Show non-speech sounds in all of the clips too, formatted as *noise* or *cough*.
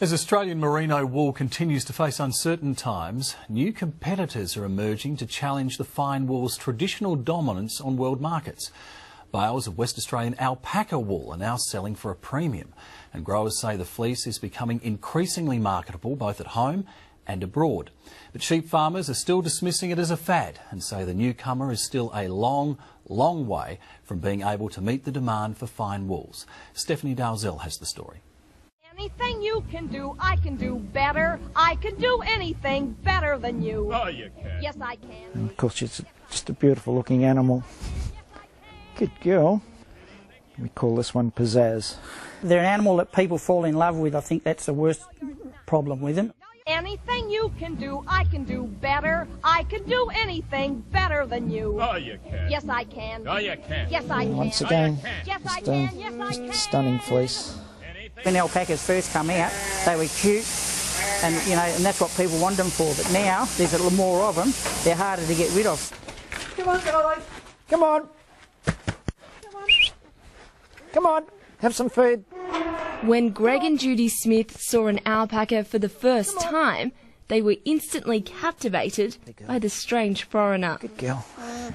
As Australian merino wool continues to face uncertain times, new competitors are emerging to challenge the fine wool's traditional dominance on world markets. Bales of West Australian alpaca wool are now selling for a premium, and growers say the fleece is becoming increasingly marketable both at home and abroad. But sheep farmers are still dismissing it as a fad and say the newcomer is still a long, long way from being able to meet the demand for fine wools. Stephanie Dalzell has the story. Anything you can do, I can do better. I can do anything better than you. Oh, you can. Yes, I can. And of course, she's just a beautiful looking animal. Good girl. We call this one pizzazz. They're an animal that people fall in love with. I think that's the worst problem with them. Anything you can do, I can do better. I can do anything better than you. Oh, you can. Yes, I can. Oh, you can. Yes, I can. Once again, Yes, I just, uh, can. Yes, I can. stunning fleece. When alpacas first come out, they were cute, and you know, and that's what people want them for. But now there's a little more of them; they're harder to get rid of. Come on, guys. Come on. Come on. Have some food. When Greg and Judy Smith saw an alpaca for the first time, they were instantly captivated by the strange foreigner. Good girl. Uh,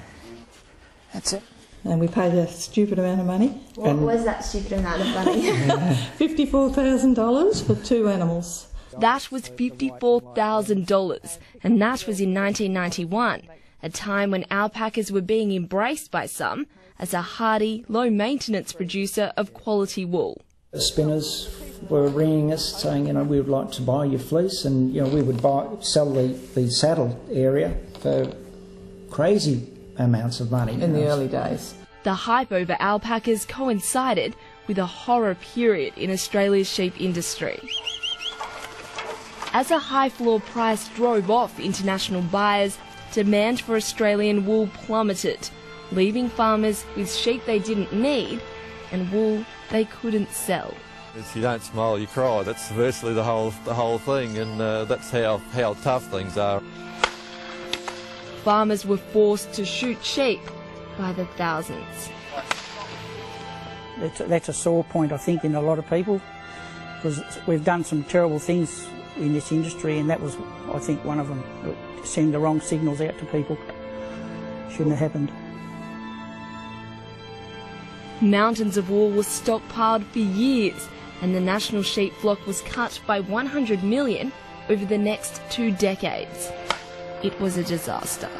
that's it. And we paid a stupid amount of money What was that stupid amount of money? *laughs* $54,000 for two animals. That was $54,000, and that was in 1991, a time when alpacas were being embraced by some as a hardy, low maintenance producer of quality wool. The spinners were ringing us saying, you know, we would like to buy your fleece, and you know, we would buy sell the, the saddle area for crazy amounts of money. In the early days. The hype over alpacas coincided with a horror period in Australia's sheep industry. As a high floor price drove off international buyers, demand for Australian wool plummeted, leaving farmers with sheep they didn't need and wool they couldn't sell. If you don't smile, you cry. That's virtually the whole the whole thing, and uh, that's how how tough things are. Farmers were forced to shoot sheep by the thousands. That's, that's a sore point, I think, in a lot of people, because we've done some terrible things in this industry, and that was, I think, one of them. Send the wrong signals out to people. Shouldn't have happened. Mountains of wool were stockpiled for years, and the national sheep flock was cut by 100 million over the next two decades. It was a disaster.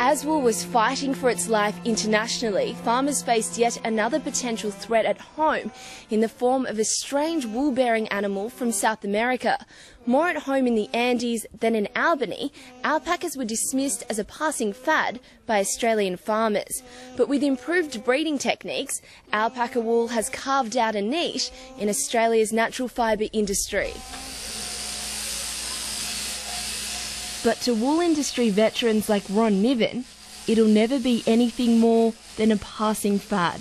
As wool was fighting for its life internationally, farmers faced yet another potential threat at home in the form of a strange wool bearing animal from South America. More at home in the Andes than in Albany, alpacas were dismissed as a passing fad by Australian farmers. But with improved breeding techniques, alpaca wool has carved out a niche in Australia's natural fibre industry. But to wool industry veterans like Ron Niven, it'll never be anything more than a passing fad.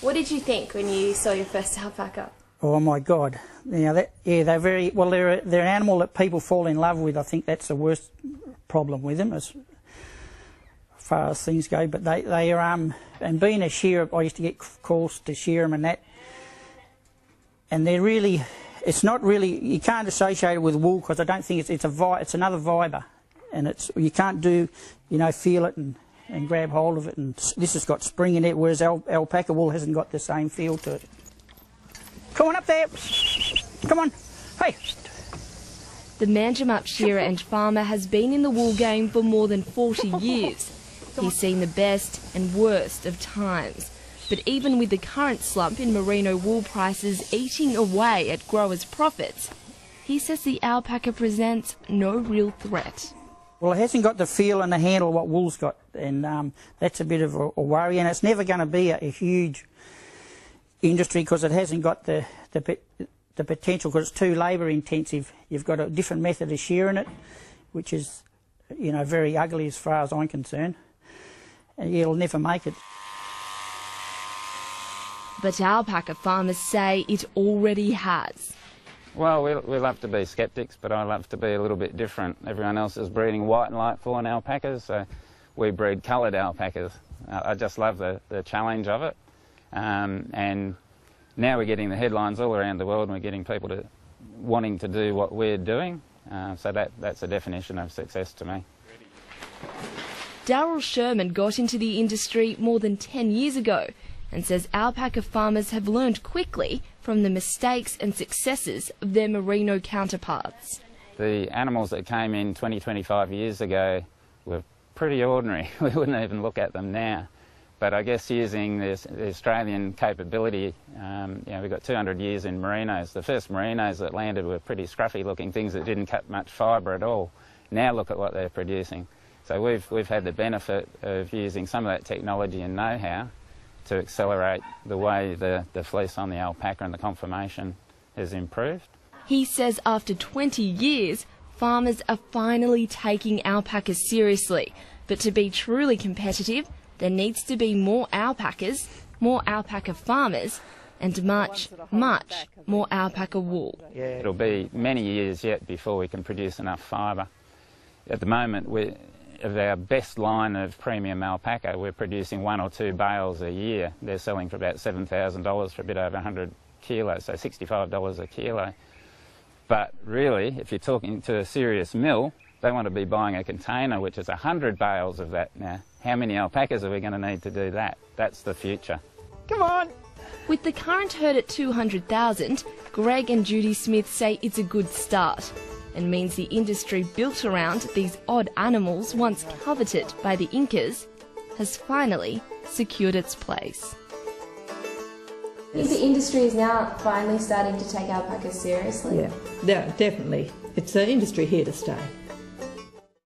what did you think when you saw your first alpaca? Oh my God! Now that yeah, they're very well. They're a, they're an animal that people fall in love with. I think that's the worst problem with them as far as things go. But they they are um and being a shearer, I used to get calls to shear them and that, and they're really. It's not really you can't associate it with wool because I don't think it's it's a vi, it's another fibre, and it's you can't do you know feel it and. And grab hold of it, and this has got spring in it, whereas al- alpaca wool hasn't got the same feel to it. Come on up there. Come on. Hey. The Manjimup shearer and farmer has been in the wool game for more than 40 *laughs* years. He's seen the best and worst of times. But even with the current slump in merino wool prices eating away at growers' profits, he says the alpaca presents no real threat. Well, it hasn't got the feel and the handle what wool's got, and um, that's a bit of a, a worry. And it's never going to be a, a huge industry because it hasn't got the the, the potential because it's too labour intensive. You've got a different method of shearing it, which is, you know, very ugly as far as I'm concerned. And it'll never make it. But alpaca farmers say it already has. Well, we, we love to be sceptics, but I love to be a little bit different. Everyone else is breeding white and light fawn alpacas, so we breed coloured alpacas. I I just love the, the challenge of it. Um, and now we're getting the headlines all around the world and we're getting people to wanting to do what we're doing. Uh, so that, that's a definition of success to me. Daryl Sherman got into the industry more than 10 years ago and says alpaca farmers have learned quickly from the mistakes and successes of their merino counterparts. The animals that came in 20, 25 years ago were pretty ordinary. *laughs* we wouldn't even look at them now. But I guess using this, the Australian capability, um, you know, we've got 200 years in merinos. The first merinos that landed were pretty scruffy looking things that didn't cut much fibre at all. Now look at what they're producing. So we've, we've had the benefit of using some of that technology and know-how to accelerate the way the, the fleece on the alpaca and the conformation has improved. He says after 20 years, farmers are finally taking alpacas seriously. But to be truly competitive, there needs to be more alpacas, more alpaca farmers, and much, much more alpaca wool. It'll be many years yet before we can produce enough fibre. At the moment, we of our best line of premium alpaca, we're producing one or two bales a year. They're selling for about $7,000 for a bit over 100 kilos, so $65 a kilo. But really, if you're talking to a serious mill, they want to be buying a container which is 100 bales of that now. How many alpacas are we going to need to do that? That's the future. Come on! With the current herd at 200,000, Greg and Judy Smith say it's a good start and means the industry built around these odd animals once coveted by the Incas has finally secured its place. I think the industry is now finally starting to take alpacas seriously. Yeah, yeah definitely. It's an industry here to stay.